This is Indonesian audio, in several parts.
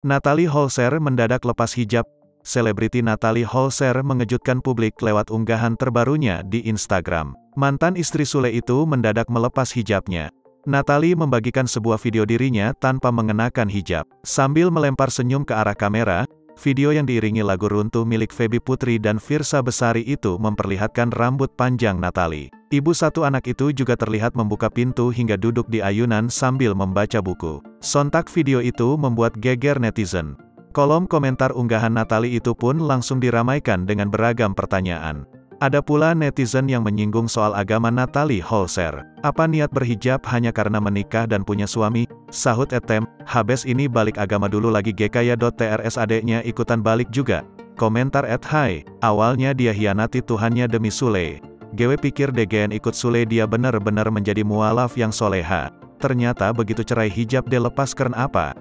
Natalie Holzer mendadak lepas hijab. Selebriti Natalie Holzer mengejutkan publik lewat unggahan terbarunya di Instagram. Mantan istri Sule itu mendadak melepas hijabnya. Natalie membagikan sebuah video dirinya tanpa mengenakan hijab. Sambil melempar senyum ke arah kamera, video yang diiringi lagu runtuh milik Feby Putri dan Virsa Besari itu memperlihatkan rambut panjang Natalie. Ibu satu anak itu juga terlihat membuka pintu hingga duduk di ayunan sambil membaca buku. Sontak video itu membuat geger netizen. Kolom komentar unggahan Natali itu pun langsung diramaikan dengan beragam pertanyaan. Ada pula netizen yang menyinggung soal agama Natali Holzer. Apa niat berhijab hanya karena menikah dan punya suami? Sahut etem, habes ini balik agama dulu lagi gekaya.trs adeknya ikutan balik juga. Komentar at hai, awalnya dia hianati Tuhannya demi Sule. GW pikir DGN ikut Sule dia benar-benar menjadi mualaf yang soleha. Ternyata begitu cerai hijab dia lepas karena apa?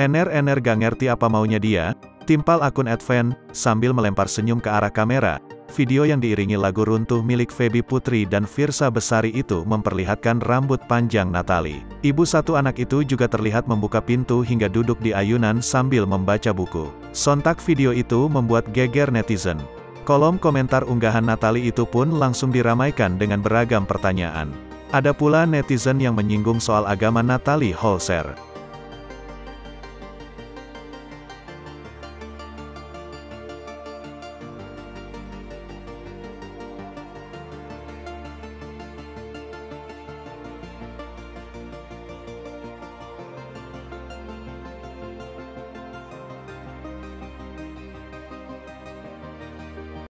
Ener-ener gak ngerti apa maunya dia, timpal akun Advent, sambil melempar senyum ke arah kamera. Video yang diiringi lagu runtuh milik Feby Putri dan Virsa Besari itu memperlihatkan rambut panjang Natali. Ibu satu anak itu juga terlihat membuka pintu hingga duduk di ayunan sambil membaca buku. Sontak video itu membuat geger netizen. Kolom komentar unggahan Natali itu pun langsung diramaikan dengan beragam pertanyaan. Ada pula netizen yang menyinggung soal agama Natali Holzer.